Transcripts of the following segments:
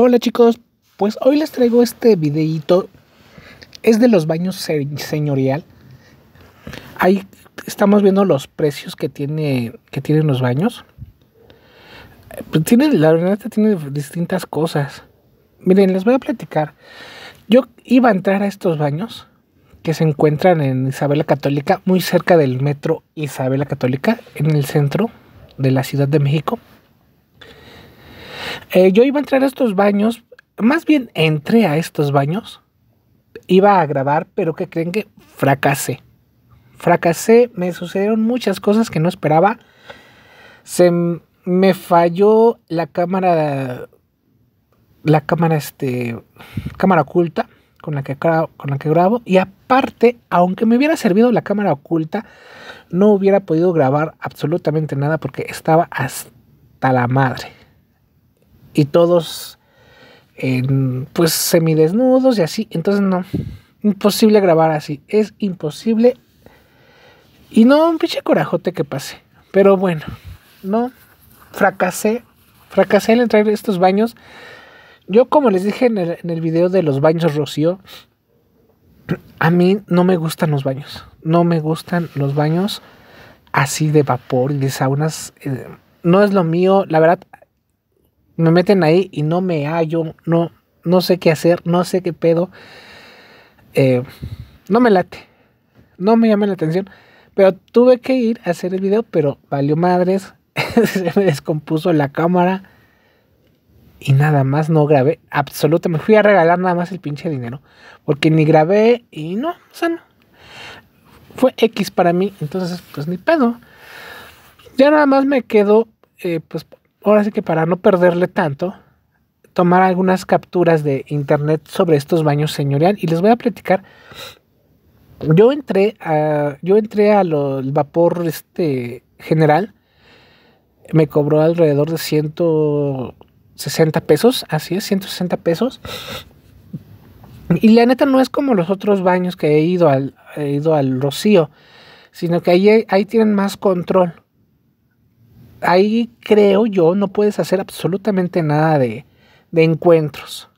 Hola chicos, pues hoy les traigo este videito. Es de los baños señorial. Ahí estamos viendo los precios que tiene que tienen los baños. Tiene, la verdad tiene distintas cosas. Miren, les voy a platicar. Yo iba a entrar a estos baños que se encuentran en Isabela Católica, muy cerca del metro Isabela Católica, en el centro de la Ciudad de México. Eh, yo iba a entrar a estos baños, más bien entré a estos baños, iba a grabar, pero que creen que fracasé. Fracasé, me sucedieron muchas cosas que no esperaba. Se me falló la cámara, la cámara, este, cámara oculta con la que, con la que grabo. Y aparte, aunque me hubiera servido la cámara oculta, no hubiera podido grabar absolutamente nada porque estaba hasta la madre y todos pues semidesnudos y así. Entonces no, imposible grabar así, es imposible. Y no, un pinche corajote que pase. Pero bueno, no, fracasé, fracasé en entrar a estos baños. Yo como les dije en el, en el video de los baños Rocío, a mí no me gustan los baños. No me gustan los baños así de vapor y de saunas. Eh, no es lo mío. La verdad, me meten ahí y no me hallo, no, no sé qué hacer, no sé qué pedo. Eh, no me late, no me llama la atención. Pero tuve que ir a hacer el video, pero valió madres, se me descompuso la cámara y nada más no grabé. Absolutamente, me fui a regalar nada más el pinche dinero. Porque ni grabé y no, o sea, no. Fue X para mí, entonces pues ni pedo. Ya nada más me quedo, eh, pues ahora sí que para no perderle tanto, tomar algunas capturas de internet sobre estos baños señorial y les voy a platicar. Yo entré a, yo entré al vapor este general, me cobró alrededor de 160 pesos, así es, 160 pesos. Y la neta no es como los otros baños que he ido al, he ido al Rocío, sino que ahí, ahí tienen más control ahí creo yo no puedes hacer absolutamente nada de, encuentros.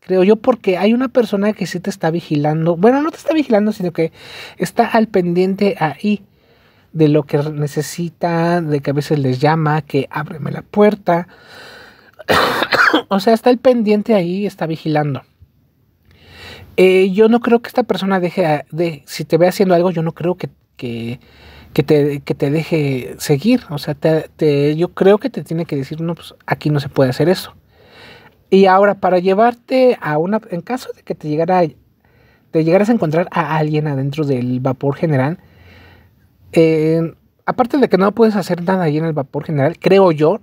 Creo yo porque hay una persona que sí te está vigilando. Bueno, no te está vigilando, sino que está al pendiente ahí de lo que necesita, de que a veces les llama, que ábreme la puerta. o sea, está al pendiente ahí, está vigilando. Eh, yo no creo que esta persona deje de, si te ve haciendo algo, yo no creo que que te, que te deje seguir. O sea, te, yo creo que te tiene que decir, no, pues aquí no se puede hacer eso. Y ahora, para llevarte a una, en caso de que te llegara, te llegaras a encontrar a alguien adentro del vapor general, eh, aparte de que no puedes hacer nada ahí en el vapor general, creo yo,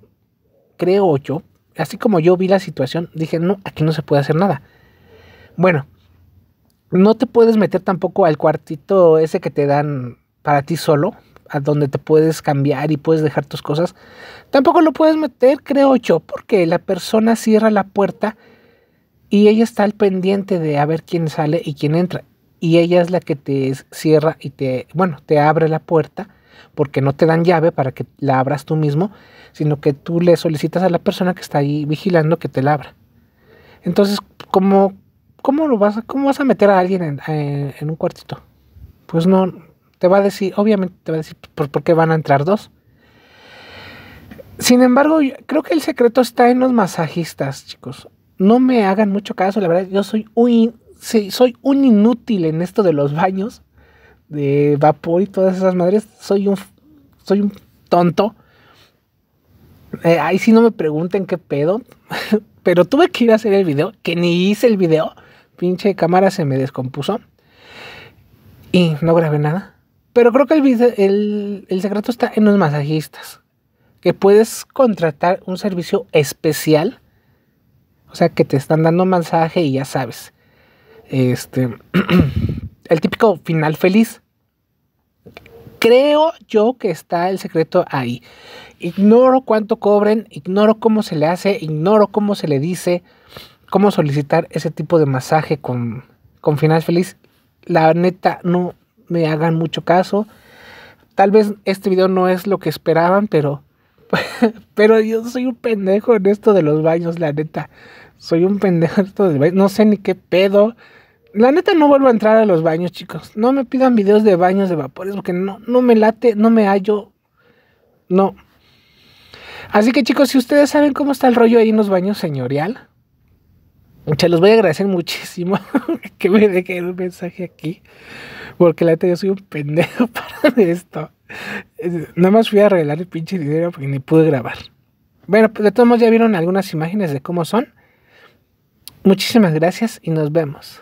creo yo, así como yo vi la situación, dije, no, aquí no se puede hacer nada. Bueno, no te puedes meter tampoco al cuartito ese que te dan para ti solo, a donde te puedes cambiar y puedes dejar tus cosas, tampoco lo puedes meter, creo yo, porque la persona cierra la puerta y ella está al pendiente de a ver quién sale y quién entra. Y ella es la que te cierra y te, bueno, te abre la puerta, porque no te dan llave para que la abras tú mismo, sino que tú le solicitas a la persona que está ahí vigilando que te la abra. Entonces, ¿cómo, cómo lo vas, cómo vas a meter a alguien en, en un cuartito? Pues no, te va a decir, obviamente te va a decir, pues, ¿por qué van a entrar dos? Sin embargo, creo que el secreto está en los masajistas, chicos. No me hagan mucho caso, la verdad, yo soy un, soy un inútil en esto de los baños de vapor y todas esas madres. Soy un, soy un tonto. Eh, ahí sí no me pregunten qué pedo. Pero tuve que ir a hacer el video, que ni hice el video. Pinche cámara se me descompuso. Y no grabé nada. Pero creo que el, el, secreto está en los masajistas. Que puedes contratar un servicio especial. O sea, que te están dando masaje y ya sabes. Este. el típico final feliz. Creo yo que está el secreto ahí. Ignoro cuánto cobren, ignoro cómo se le hace, ignoro cómo se le dice, cómo solicitar ese tipo de masaje con, con final feliz. La neta, no, me hagan mucho caso. Tal vez este video no es lo que esperaban, pero pero yo soy un pendejo en esto de los baños, la neta. Soy un pendejo No sé ni qué pedo. La neta no vuelvo a entrar a los baños, chicos. No me pidan videos de baños de vapores porque no, no me late, no me hallo. No. Así que chicos, si ustedes saben cómo está el rollo ahí en los baños señorial, se los voy a agradecer muchísimo que me dejen un mensaje aquí. Porque la neta yo soy un pendejo para esto. Nada más fui a arreglar el pinche dinero porque ni pude grabar. Bueno, pues de todos modos ya vieron algunas imágenes de cómo son. Muchísimas gracias y nos vemos.